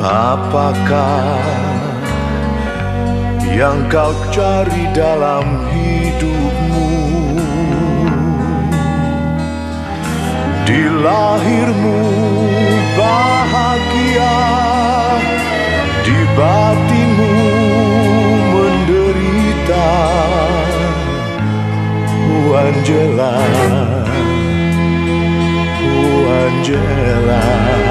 Apakah yang kau cari dalam hidupmu? Di lahirmu bahagia Di batinmu menderita Angela Angela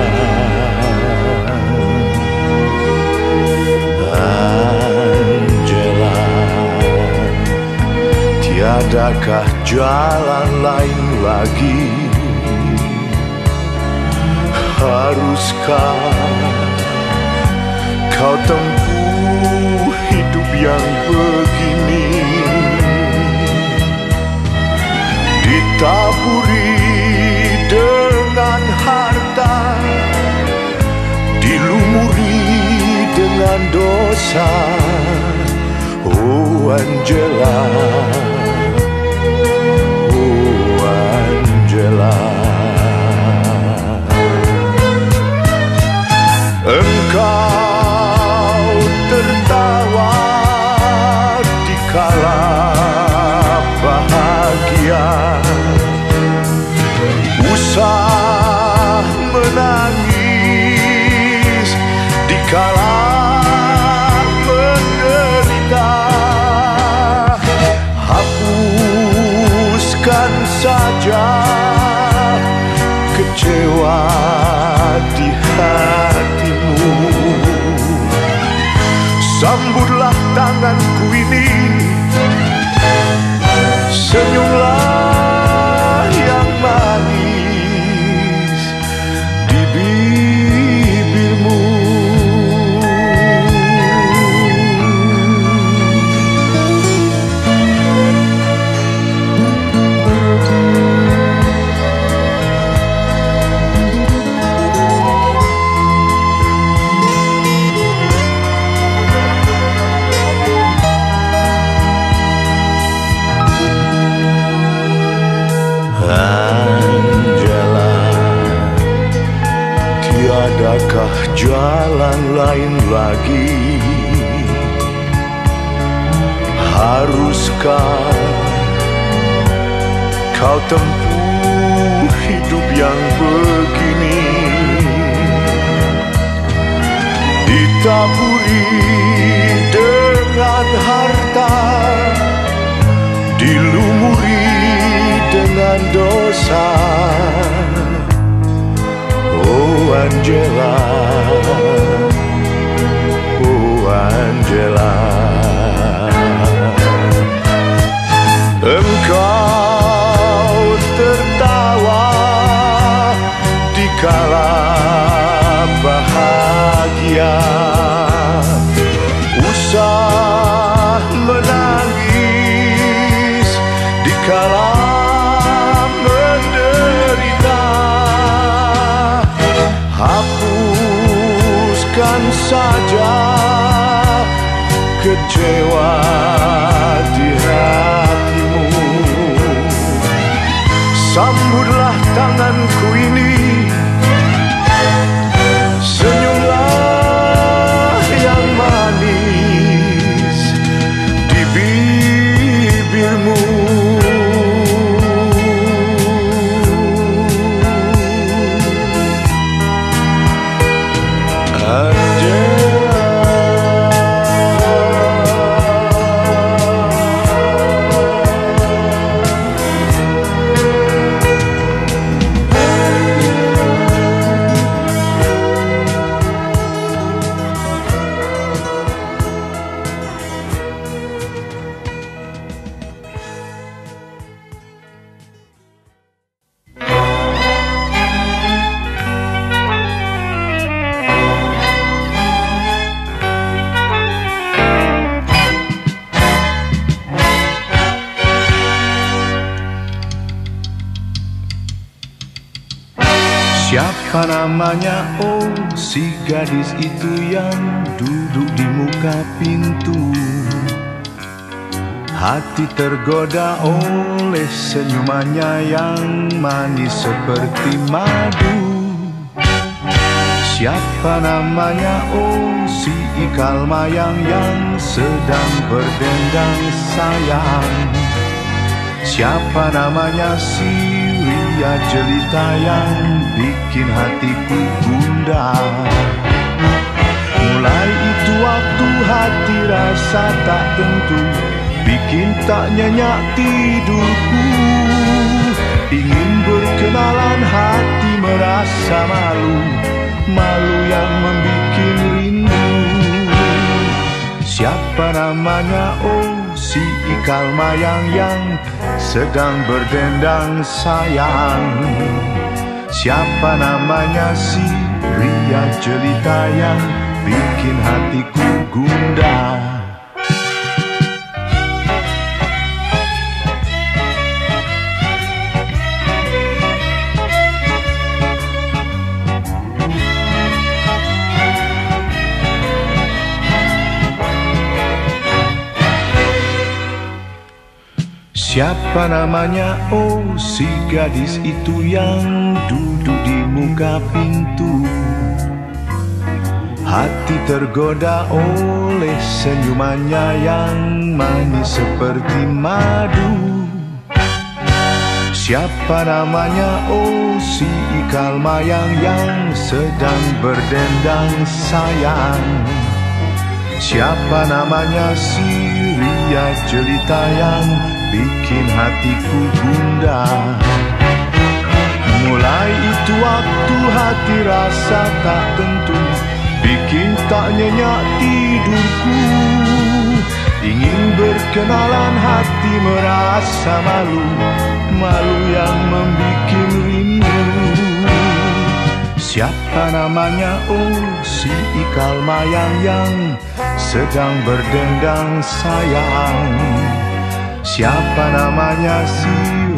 Tiadakah jalan lain lagi? Haruskah kau tempuh hidup yang begini? Ditaburi dengan harta Dilumuri dengan dosa. Oh Angela Engkau jalan lain lagi. Haruskah kau tempuh hidup yang begini? Ditaburi dengan harta dilumuri dengan dosa Oh Angela. Oh Angela. Engkau tertawa di kala Hapuskan saja kecewa di hatimu. Sambutlah tanganku ini gadis itu yang duduk di muka pintu. Hati tergoda oleh senyumannya yang manis seperti madu. Siapa namanya? Oh si ikal mayang yang sedang berdendang sayang. Siapa namanya? Si ria jelita yang bikin hatiku gundah rasa tak tentu Bikin tak nyenyak tidurku. Ingin berkenalan hati merasa malu Malu yang membuat rindu. Siapa namanya? Oh si ikal mayang yang sedang berdendang sayang. Siapa namanya? Si ria jelita yang bikin hatiku gundah Siapa namanya? Oh, si gadis itu yang duduk di muka pintu. Hati tergoda oleh senyumannya yang manis seperti madu. Siapa namanya? Oh, si ikal mayang yang sedang berdendang sayang. Siapa namanya si ria jelita yang bikin hatiku gundah Mulai itu waktu hati rasa tak tentu. Bikin tak nyenyak tidurku. Ingin berkenalan hati merasa malu. Malu yang membuat rindu. Siapa namanya? Oh si ikal mayang yang sedang berdendang sayang Siapa namanya? Si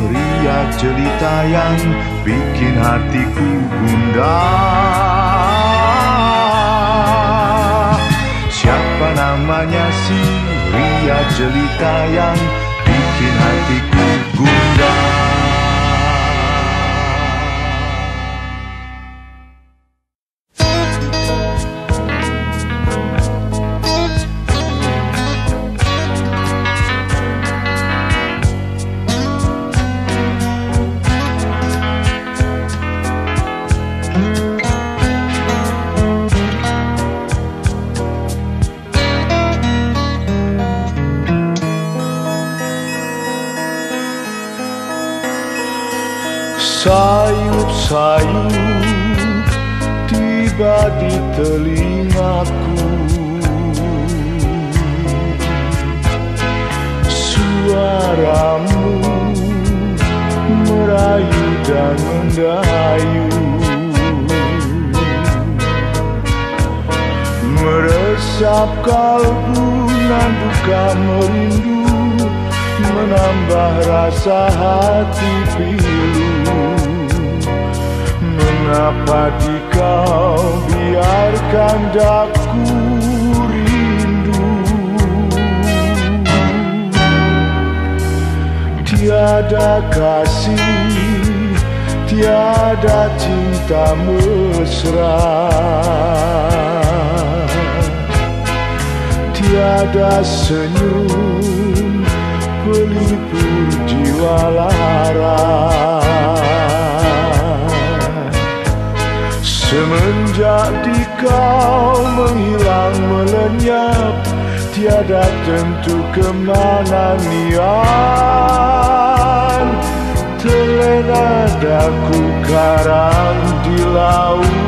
ria cerita yang bikin hatiku gundah Siapa namanya? Si ria cerita yang dan mendayu. Meresap kalbu nan duka merindu Menambah rasa hati pilu. Mengapa di kau biarkan daku Tiada kasih, tiada cinta mesra. Tiada senyum pelipur jiwa lara. Semenjak di kau menghilang melenyap Tiada tentu ke mana nian Terlena daku karang di laut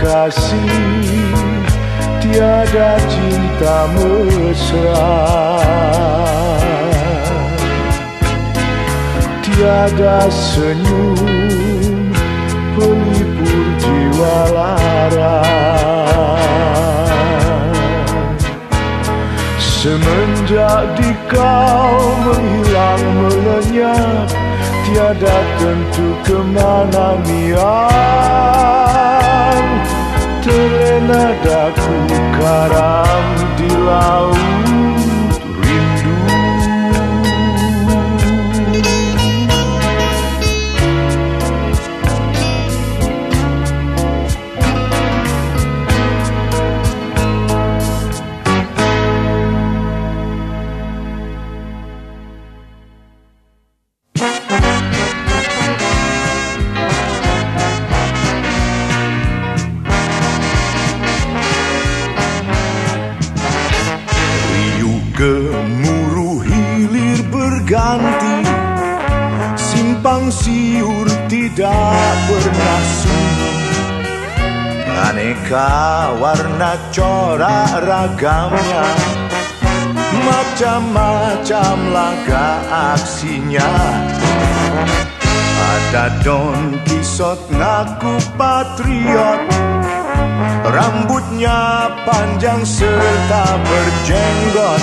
kasih, tiada cinta mesra. Tiada senyum pelipur jiwa lara Semenjak di kau menghilang melenyap Tiada tentu ke mana miang Terlena daku karam di laut Aneka warna corak ragamnya. Macam-macam laga aksinya. Ada Don Kisot ngaku patriot. Rambutnya panjang serta berjenggot.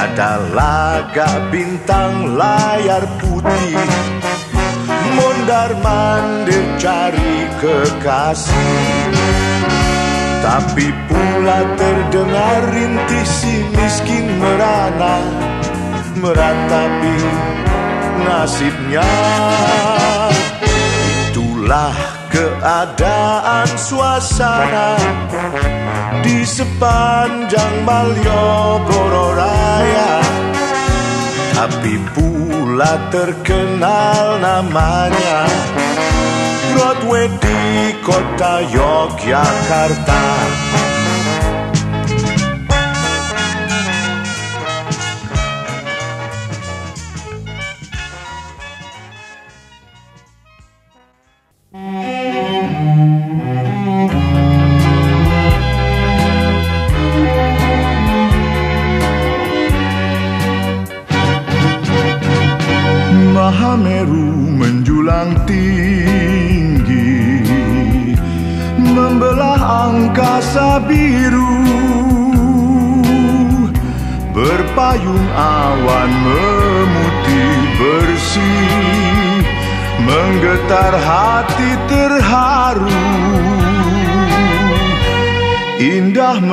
Ada laga bintang layar putih Mondar mandir cari kekasih. Tapi pula terdengar rintih si miskin merana Meratapi nasibnya. Itulah keadaan suasana di sepanjang Malioboro Raya. Tapi pula terkenal namanya. Broadway di kota Yogyakarta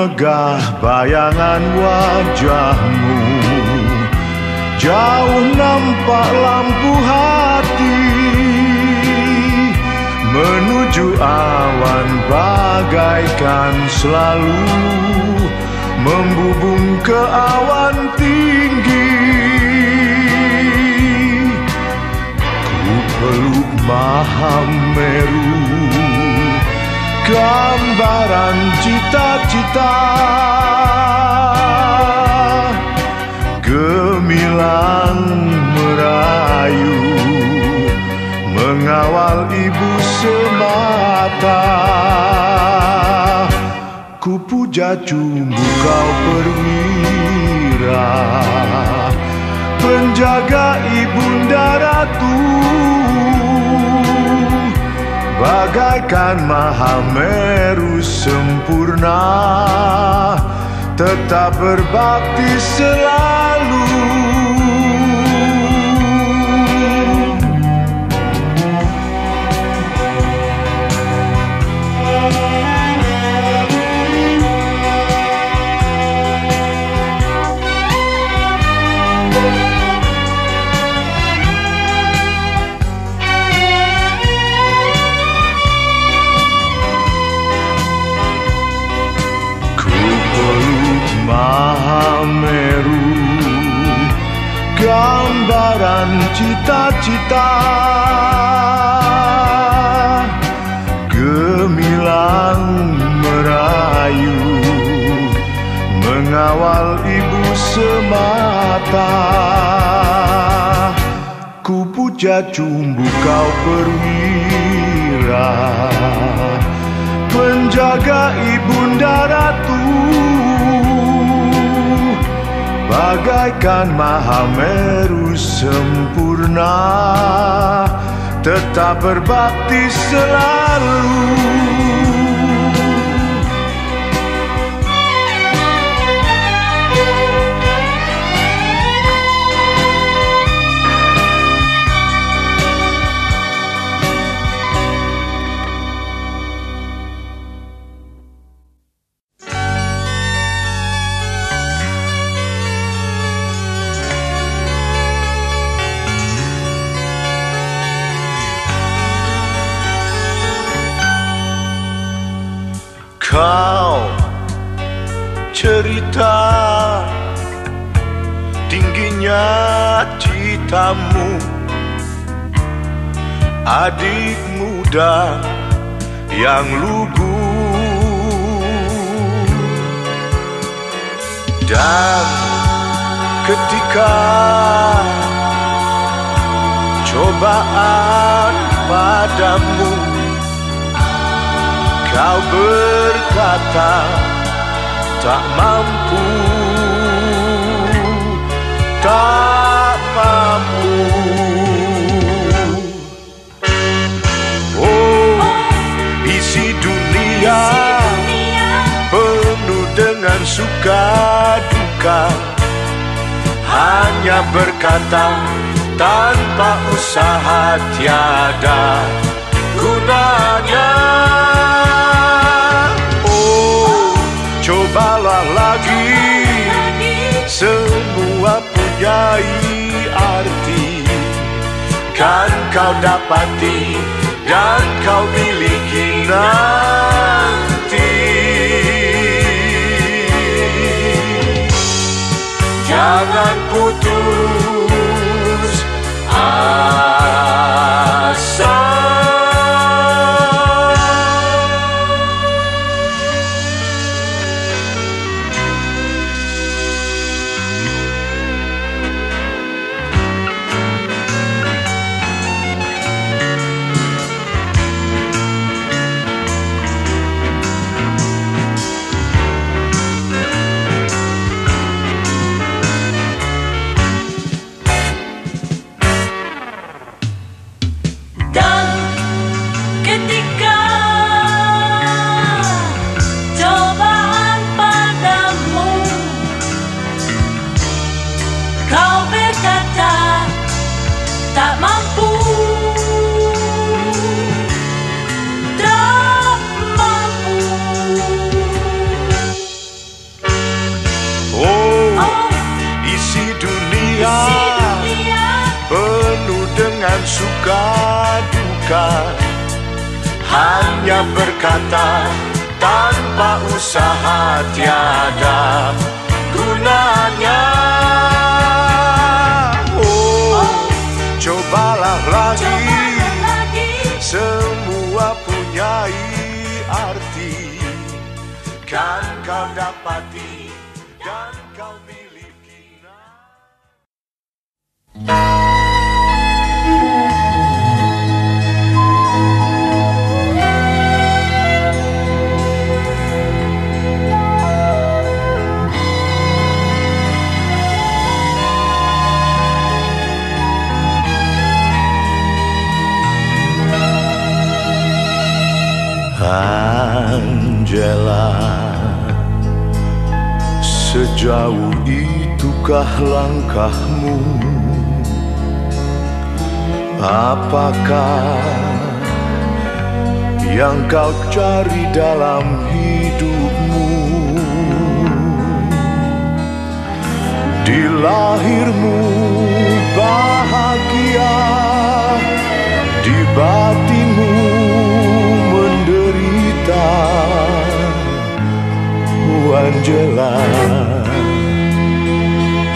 megah bayangan wajahmu. Jauh nampak lampu hati Menuju awan bagaikan selalu Membubung ke awan tinggi. Ku peluk Mahameru Gambaran cita-cita. Gemilang merayu Mengawal ibu semata. Ku puja cumbu kau perwira Penjaga ibunda ratu Bagaikan Mahameru sempurna tetap berbakti selalu Mahameru. Gambaran cita-cita. Gemilang merayu. Mengawal ibu semata. Ku puja cumbu kau perwira. Penjaga ibunda ratu. Bagaikan Mahameru sempurna Tetap berbakti selalu Kau cerita tingginya citamu Adik muda yang lugu. Dan ketika cobaan padamu Kau berkata tak mampu Tak mampu. Oh isi dunia Penuh dengan suka duka Hanya berkata tanpa usaha tiada gunanya Semua punyai arti. Kan kau dapati dan kau miliki nanti. Jangan putus asa Angela Sejauh itukah langkahmu? Apakah yang kau cari dalam hidupmu? Di lahirmu bahagia Di batinmu Angela,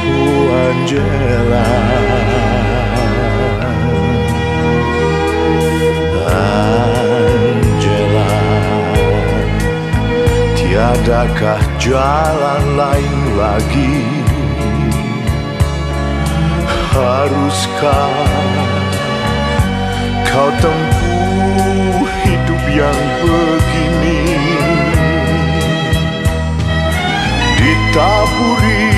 oh Angela. Angela, tiadakah jalan lain lagi? Haruskah kau tempuh hidup yang begini? Ditaburi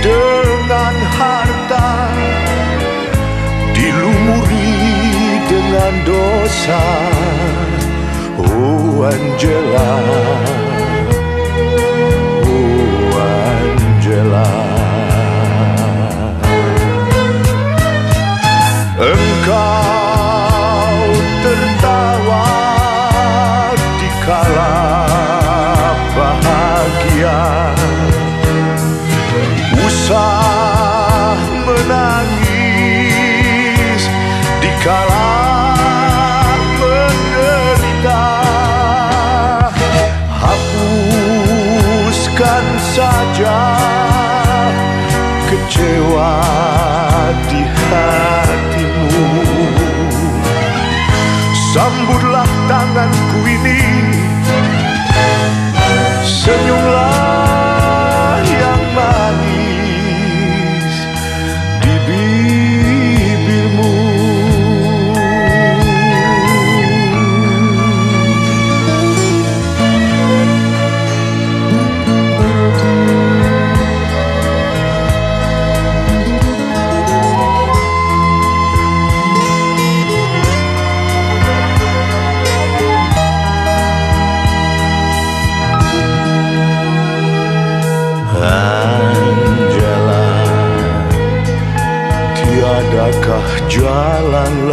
dengan harta Dilumuri dengan dosa. Oh Angela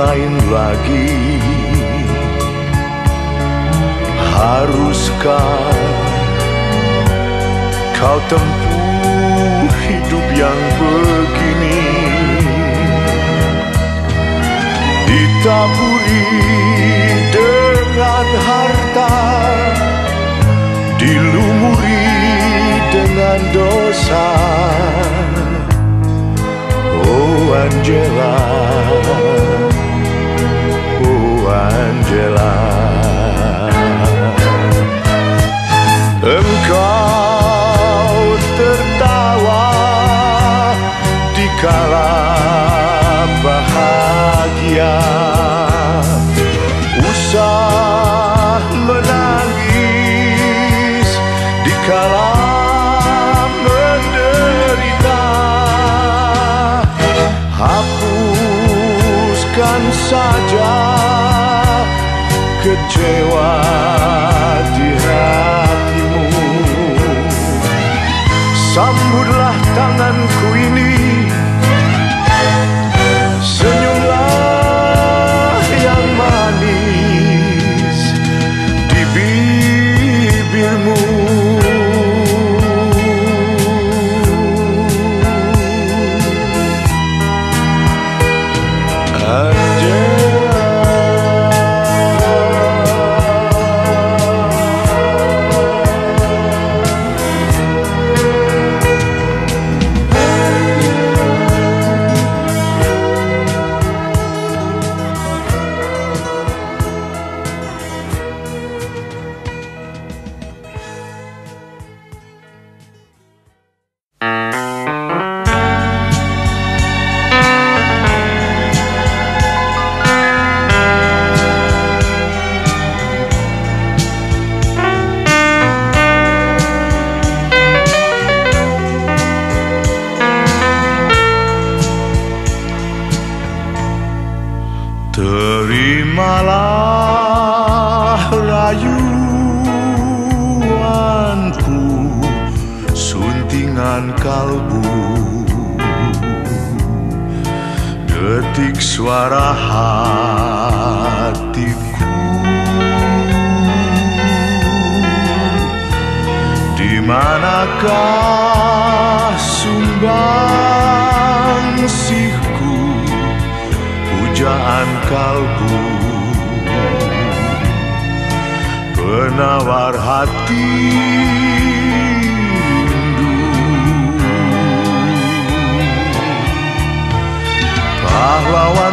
lain lagi. Haruskah kau tempuh hidup yang begini? Ditaburi dengan harta dilumuri dengan dosa. Oh Angela Engkau tertawa di kala bahagia. Usah menangis di kala menderita. Hapuskan saja kecewa di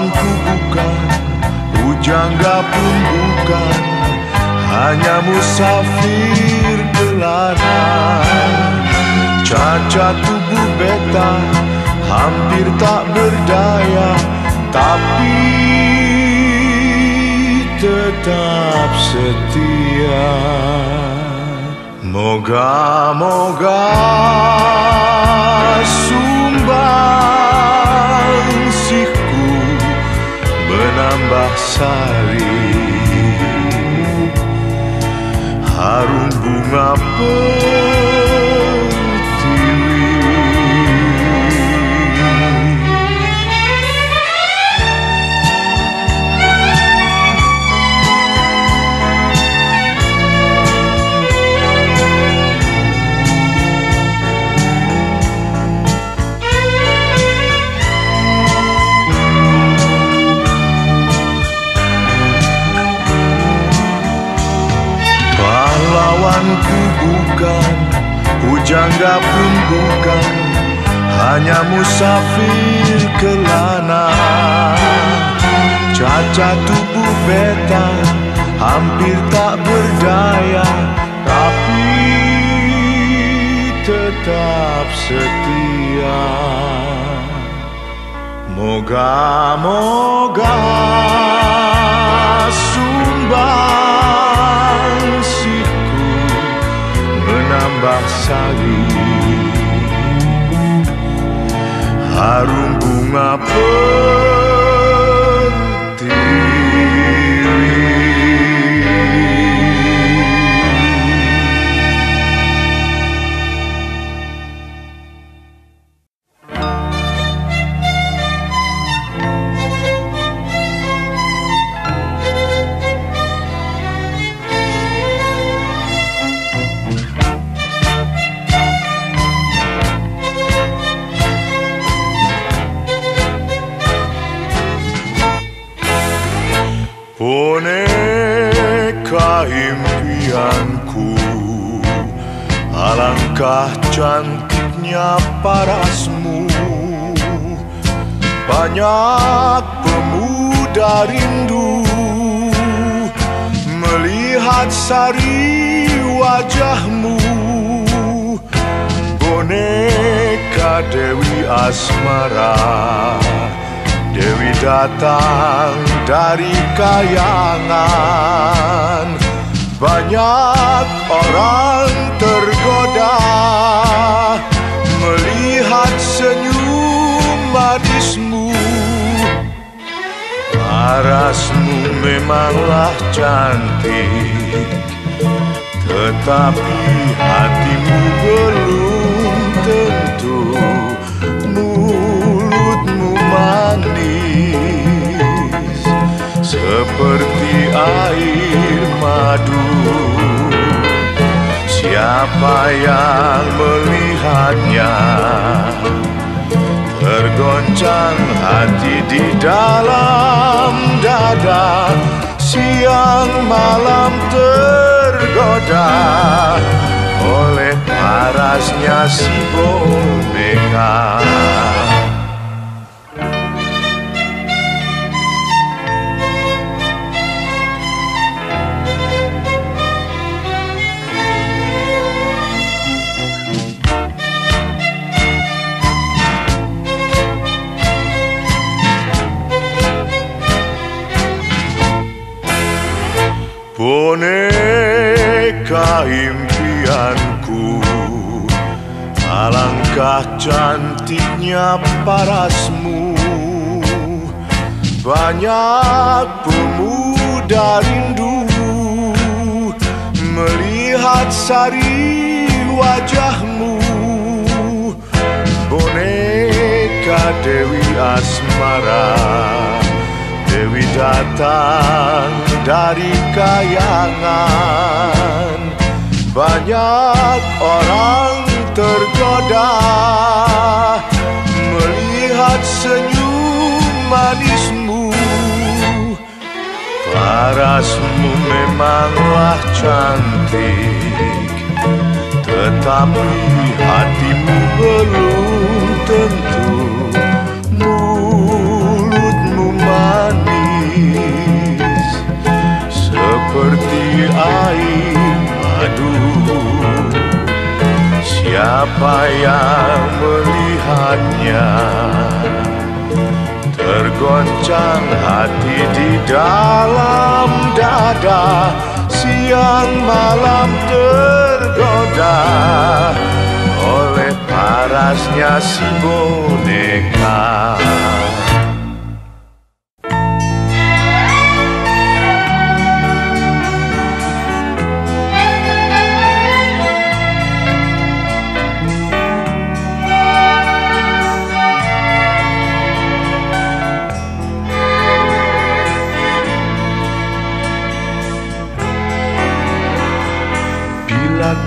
Pahlawanku bukan Pujangga pun bukan Hanya musafir gelap kelana Cacat tubuh beta hampir tak berdaya Tapi tetap setia. Moga-moga sumbangsihku menambah sari. Harum bunga pertiwi Pujangga pun bukan Hanya musafir kelana Cacat tubuh beta Hampir tak berdaya Tapi tetap setia. Moga-moga sumbangsihku menambah sari. Harum bunga pertiwi Alangkah cantiknya parasmu. Banyak pemuda rindu Melihat sari wajahmu. Boneka Dewi Asmara. Dewi datang dari kayangan. Banyak orang tergoda memanglah cantik Tetapi hatimu belum tentu Mulutmu manis Seperti air madu. Siapa yang melihatnya Tergoncang hati di dalam dada. Siang malam tergoda Oleh parasnya si boneka Boneka impianku Alangkah cantiknya parasmu. Banyak pemuda rindu Melihat sari wajahmu. Boneka Dewi Asmara Dewi datang dari kayangan. Banyak orang tergoda Melihat senyum manismu. Parasmu memanglah cantik Tetapi hatimu belum tentu Seperti air. Madu payah melihatnya? Tergoncang hati di dalam dada. Siang malam tergoda Oleh parasnya si boneka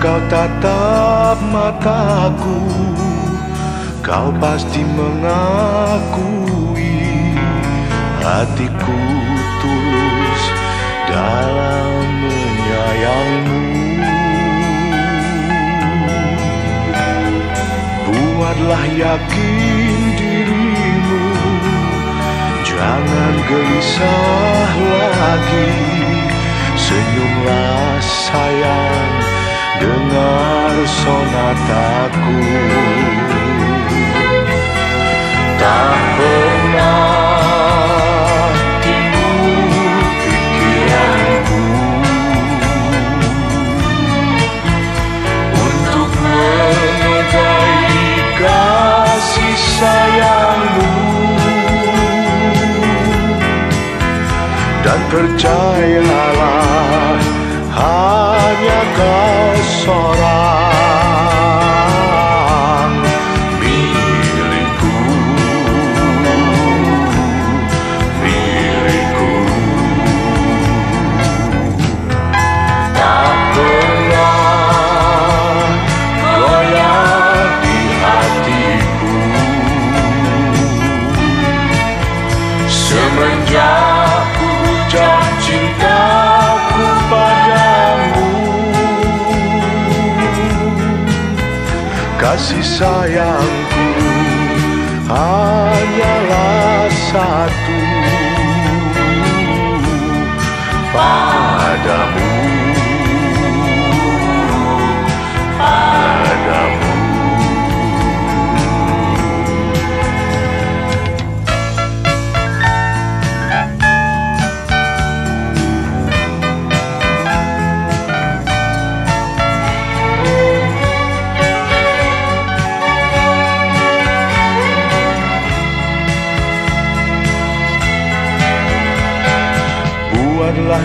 kau tatap mataku Kau pasti mengakui Hatiku tulus dalam menyayangmu. Buatlah yakin dirimu Jangan gelisah lagi. Senyumlah sayang Dengar sonataku Tak pernah timbul pikiranku. Untuk menodai kasih sayangmu. Dan percayalah hanya kau seorang kasih sayangku. hanyalah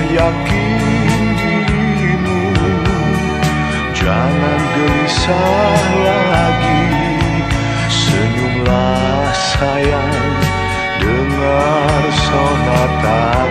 yakin dirimu Jangan gelisah lagi. Senyumlah sayang Dengar sonataku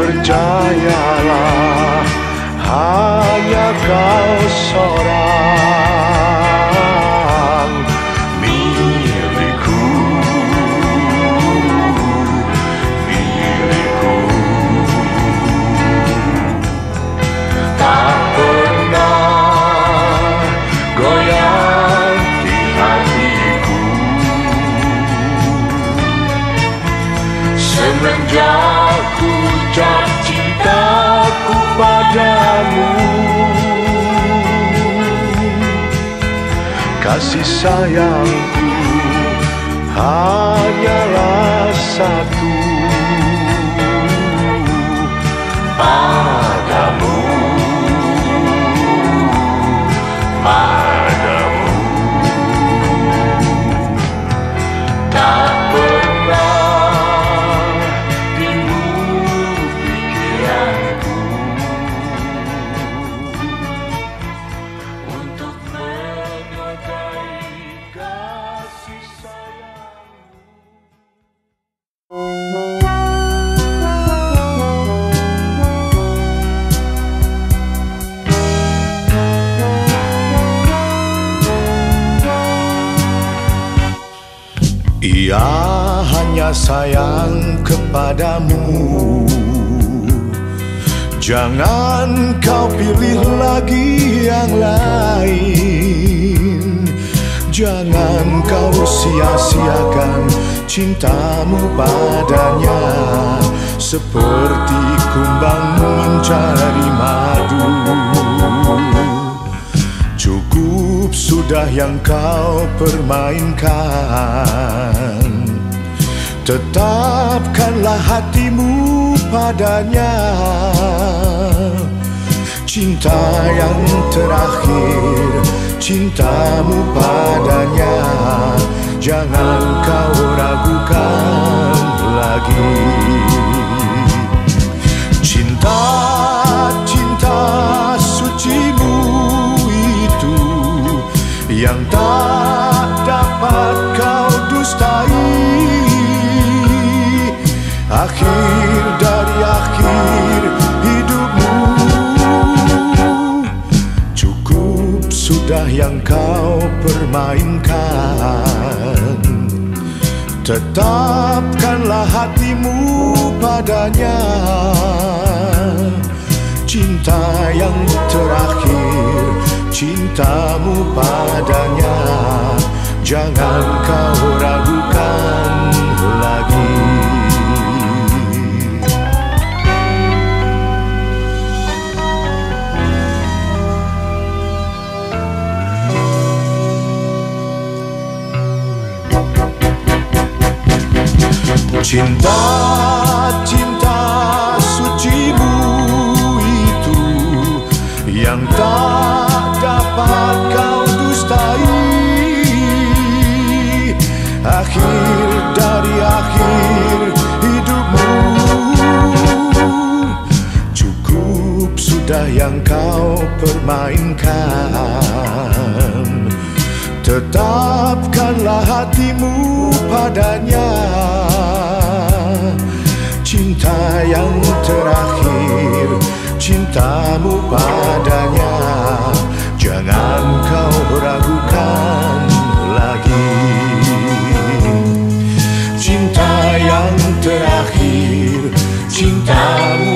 percayalah hanya kau seorang kasih sayangku hanyalah Sayang kepadamu. Jangan kau pilih lagi yang lain. Jangan kau sia-siakan cintamu padanya. Seperti kumbang mencari madu. Cukup sudah yang kau permainkan Tetapkanlah hatimu padanya. Cinta yang terakhir Cintamu padanya. Jangan kau ragukan lagi. Cinta, cinta sucimu itu Yang tak dapat kau dustai Akhir dari akhir hidupmu. Cukup sudah yang kau permainkan. Tetapkanlah hatimu padanya. Cinta yang terakhir Cintamu padanya. Jangan kau ragukan Cinta, cinta sucimu itu Yang tak dapat kau dustai. Akhir dari akhir hidupmu Cukup sudah yang kau permainkan. Tetapkanlah hatimu padanya Cinta yang terakhir. Cintamu padanya. Jangan kau ragukan lagi. Cinta yang terakhir. Cintamu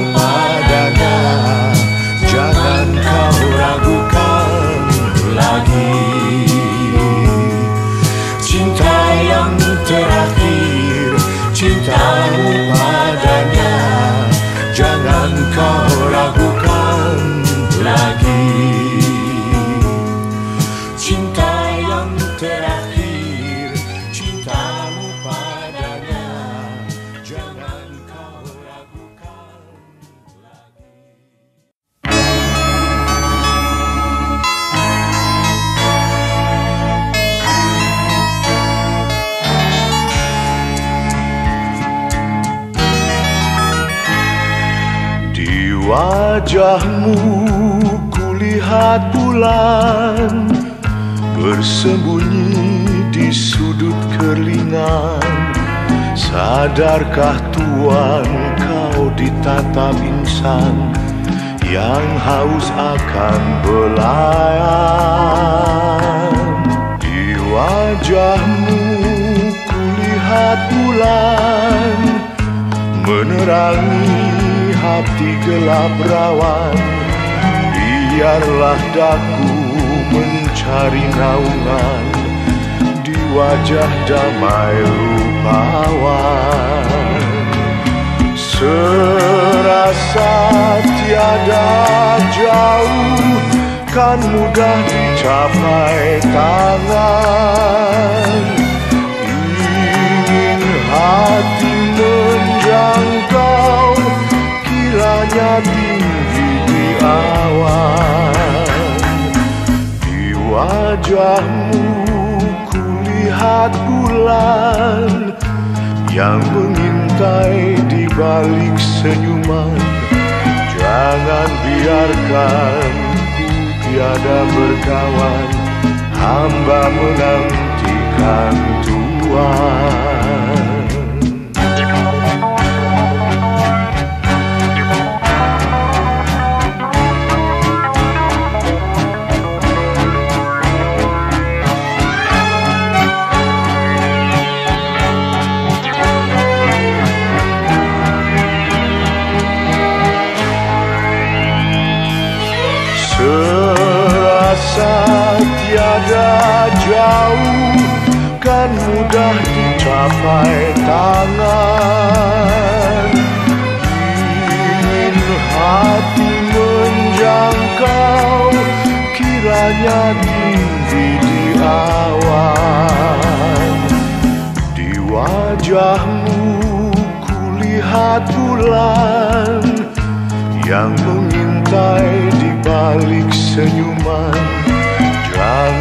wajahmu kulihat bulan Bersembunyi di sudut kerlingan Sadarkah Tuan kau ditatap insan Yang haus akan belayan? Di wajahmu kulihat bulan Menerangi hati gelap rawan Biarlah daku mencari naungan Di wajah damai rupawan. Serasa tiada jauh Kan mudah dicapai tangan. Ingin hati menjangkau Kiranya tinggi di awan Di wajahmu kulihat bulan Yang mengintai di balik senyuman. Jangan biarkan ku tiada berkawan Hamba menantikan Tuhan berada jauh Kan mudah dicapai tangan. Ingin hati menjangkau Kiranya tinggi di awan. Di wajahmu kulihat bulan Yang mengintai di balik senyuman.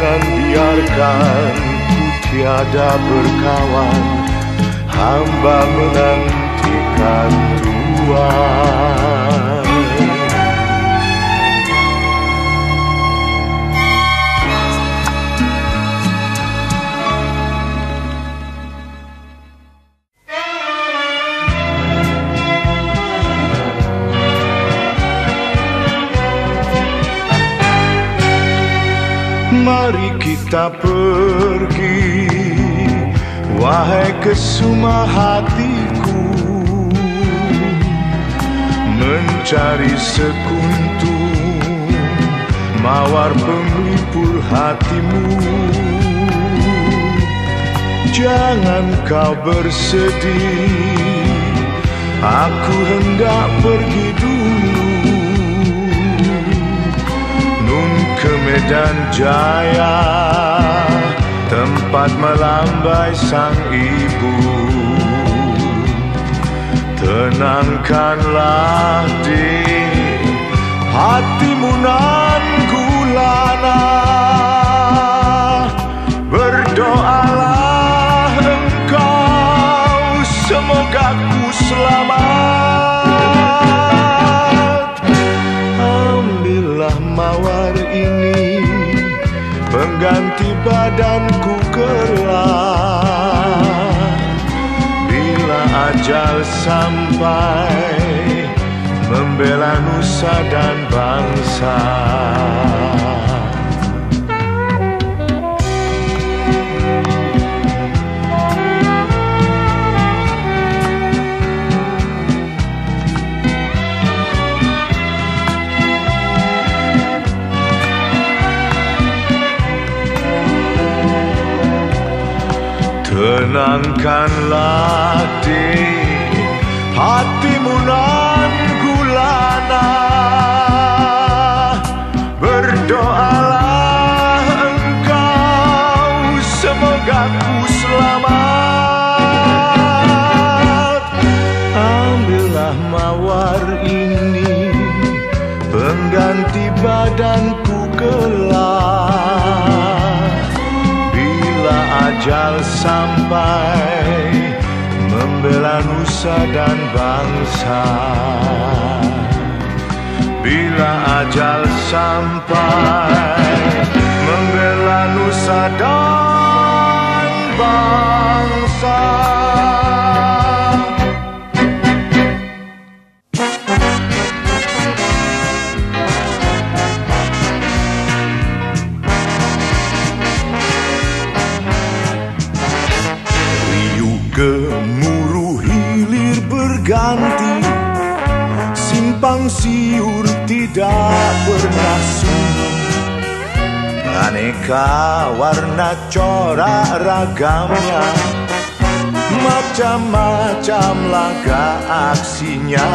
Jangan biarkan ku tiada berkawan. Hamba menantikan Tuhan Kesuma hatiku. Mencari sekuntum Mawar penglipur hatimu. Jangan kau bersedih Aku hendak pergi dulu. Nun ke Medan Jaya Tempat melambai sang ibu. Tenangkanlah di hatimu nan ajal sampai Membela nusa dan bangsa Tenangkanlah di hatimu nan sampai Membela nusa dan bangsa. Bila ajal sampai Membela nusa dan bangsa berganti Simpang siur tidak pernah sunyi Aneka warna corak ragamnya Macam-macam laga aksinya.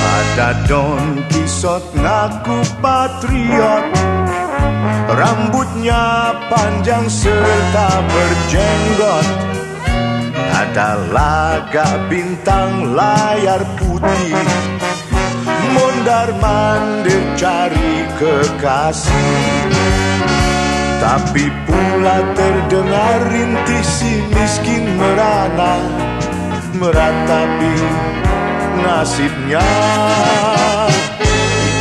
Ada Don Kisot ngaku patriot Rambutnya panjang serta berjenggot Ada bintang layar putih. Mondar mandir cari kekasih. Tapi pula terdengar rintih miskin merana Meratapi nasibnya.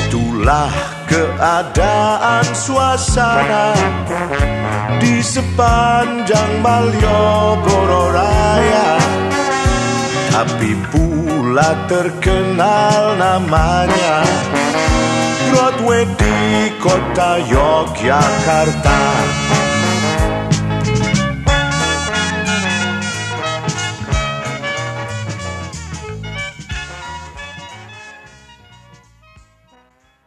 Itulah keadaan suasana Di sepanjang Malioboro Raya. Tapi pula terkenal namanya Broadway di kota Yogyakarta